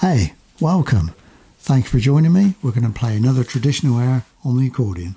Hey, welcome. Thank you for joining me. We're going to play another traditional air on the accordion.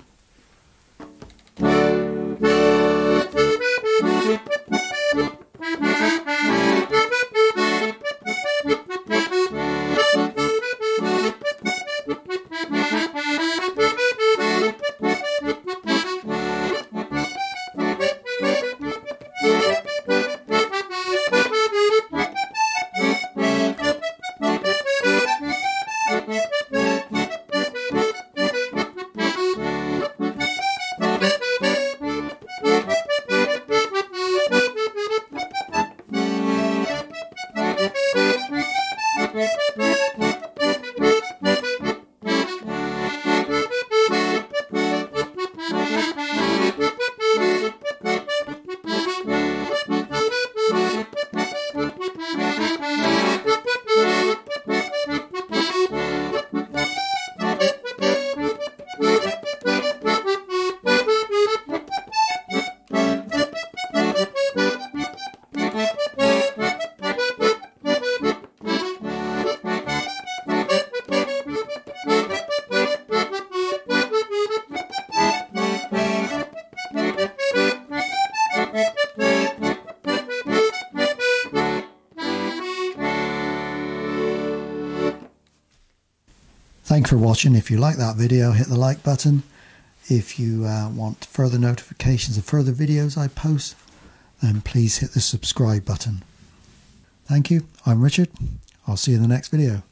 Thanks for watching. If you like that video, hit the like button. If you uh, want further notifications of further videos I post, then please hit the subscribe button. Thank you. I'm Richard. I'll see you in the next video.